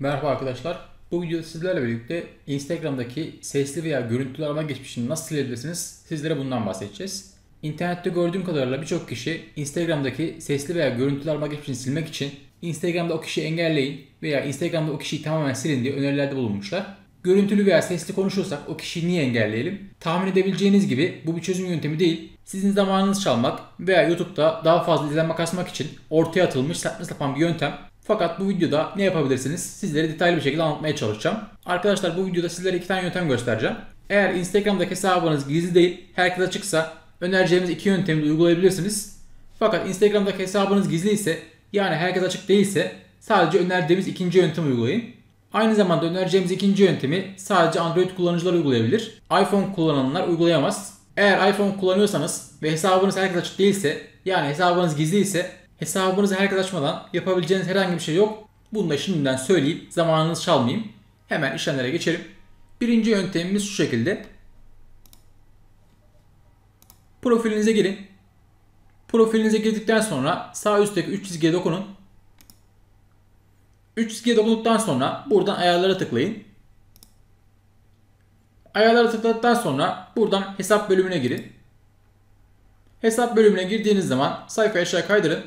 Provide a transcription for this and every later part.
Merhaba arkadaşlar. Bu videoda sizlerle birlikte Instagram'daki sesli veya görüntülü arama geçmişini nasıl silebilirsiniz sizlere bundan bahsedeceğiz. İnternette gördüğüm kadarıyla birçok kişi Instagram'daki sesli veya görüntülü arama geçmişini silmek için Instagram'da o kişiyi engelleyin veya Instagram'da o kişiyi tamamen silin diye önerilerde bulunmuşlar. Görüntülü veya sesli konuşursak o kişiyi niye engelleyelim? Tahmin edebileceğiniz gibi bu bir çözüm yöntemi değil. Sizin zamanınızı çalmak veya YouTube'da daha fazla izlenme kasmak için ortaya atılmış saçma sapan bir yöntem. Fakat bu videoda ne yapabilirsiniz? Sizlere detaylı bir şekilde anlatmaya çalışacağım. Arkadaşlar bu videoda sizlere iki tane yöntem göstereceğim. Eğer Instagram'daki hesabınız gizli değil, herkes açıksa önereceğimiz iki yöntemi de uygulayabilirsiniz. Fakat Instagram'daki hesabınız gizli ise yani herkes açık değilse sadece önerdiğimiz ikinci yöntemi uygulayın. Aynı zamanda önereceğimiz ikinci yöntemi sadece Android kullanıcılar uygulayabilir. iPhone kullananlar uygulayamaz. Eğer iPhone kullanıyorsanız ve hesabınız herkes açık değilse yani hesabınız gizli ise hesabınızı herkes açmadan yapabileceğiniz herhangi bir şey yok. Bunu da şimdiden söyleyip zamanınızı çalmayayım. Hemen işlemlere geçelim. Birinci yöntemimiz şu şekilde. Profilinize girin. Profilinize girdikten sonra sağ üstteki 3 çizgiye dokunun. 3 çizgiye dokunduktan sonra buradan ayarlara tıklayın. Ayarlara tıkladıktan sonra buradan hesap bölümüne girin. Hesap bölümüne girdiğiniz zaman sayfa aşağı kaydırın.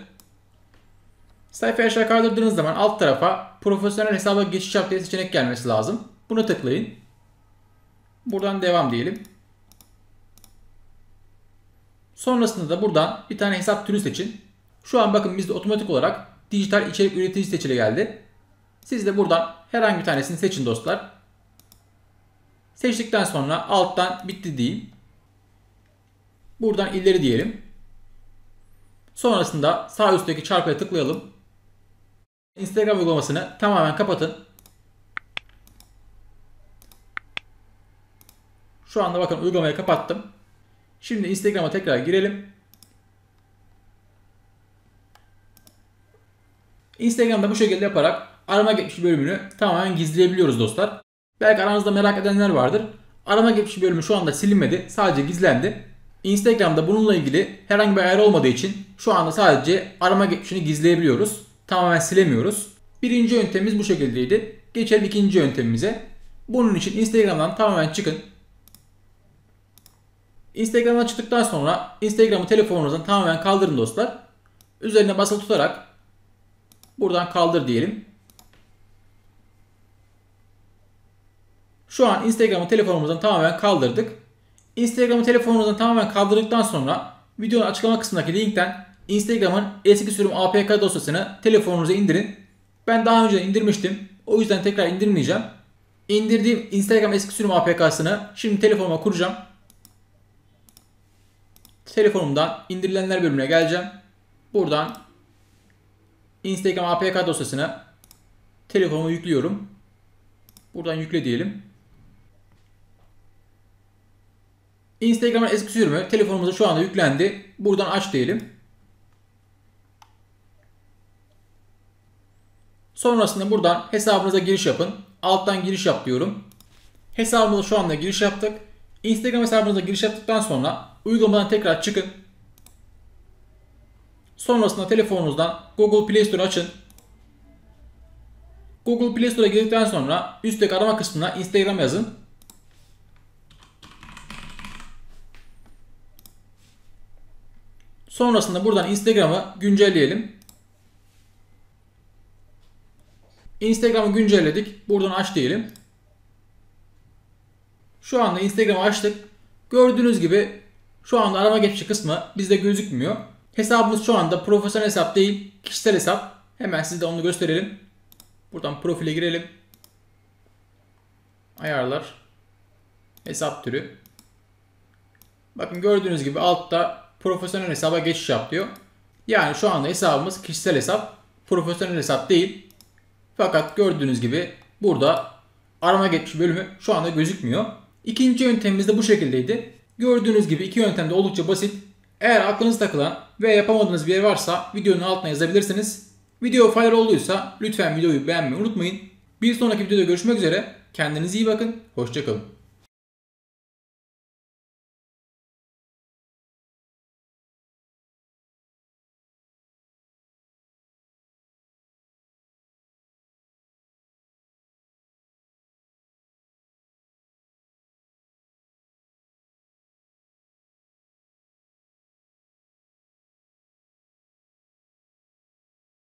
Sayfa aşağı kaydırdığınız zaman alt tarafa profesyonel hesaba geçiş yap diye seçenek gelmesi lazım. Buna tıklayın. Buradan devam diyelim. Sonrasında da buradan bir tane hesap türü seçin. Şu an bakın bizde otomatik olarak dijital içerik üretici seçili geldi. Siz de buradan herhangi bir tanesini seçin dostlar. Seçtikten sonra alttan bitti deyin. Buradan ileri diyelim. Sonrasında sağ üstteki çarpıya tıklayalım. Instagram uygulamasını tamamen kapatın. Şu anda bakın uygulamayı kapattım. Şimdi Instagram'a tekrar girelim. Instagram'da bu şekilde yaparak arama geçmiş bölümünü tamamen gizleyebiliyoruz dostlar. Belki aranızda merak edenler vardır. Arama geçmiş bölümü şu anda silinmedi. Sadece gizlendi. Instagram'da bununla ilgili herhangi bir ayar olmadığı için şu anda sadece arama geçmişini gizleyebiliyoruz. Tamamen silemiyoruz. Birinci yöntemimiz bu şekildeydi. Geçelim ikinci yöntemimize. Bunun için Instagram'dan tamamen çıkın. Instagram'dan çıktıktan sonra Instagram'ı telefonunuzdan tamamen kaldırın dostlar. Üzerine basılı tutarak buradan kaldır diyelim. Şu an Instagram'ı telefonumuzdan tamamen kaldırdık. Instagram'ı telefonunuzdan tamamen kaldırdıktan sonra videonun açıklama kısmındaki linkten Instagram'ın eski sürüm APK dosyasını telefonunuza indirin. Ben daha önce indirmiştim. O yüzden tekrar indirmeyeceğim. İndirdiğim Instagram eski sürüm APK'sını şimdi telefonuma kuracağım. Telefonumdan indirilenler bölümüne geleceğim. Buradan Instagram APK dosyasını telefonuma yüklüyorum. Buradan yükle diyelim. Instagram'ın eski sürümü telefonumuza şu anda yüklendi. Buradan aç diyelim. Sonrasında buradan hesabınıza giriş yapın. Alttan giriş yap diyorum. Hesabımıza şu anda giriş yaptık. Instagram hesabınıza giriş yaptıktan sonra uygulamadan tekrar çıkın. Sonrasında telefonunuzdan Google Play Store açın. Google Play Store'a girdikten sonra üstteki arama kısmına Instagram yazın. Sonrasında buradan Instagram'ı güncelleyelim. Instagram'ı güncelledik. Buradan aç diyelim. Şu anda Instagram'ı açtık. Gördüğünüz gibi şu anda arama geçişi kısmı bizde gözükmüyor. Hesabımız şu anda profesyonel hesap değil, kişisel hesap. Hemen size de onu gösterelim. Buradan profile girelim. Ayarlar. Hesap türü. Bakın gördüğünüz gibi altta profesyonel hesaba geçiş yap diyor. Yani şu anda hesabımız kişisel hesap, profesyonel hesap değil. Fakat gördüğünüz gibi burada arama geçmiş bölümü şu anda gözükmüyor. İkinci yöntemimiz de bu şekildeydi. Gördüğünüz gibi iki yöntem de oldukça basit. Eğer aklınız takılan ve yapamadığınız bir yer varsa videonun altına yazabilirsiniz. Video faydalı olduysa lütfen videoyu beğenmeyi unutmayın. Bir sonraki videoda görüşmek üzere. Kendinize iyi bakın. Hoşçakalın.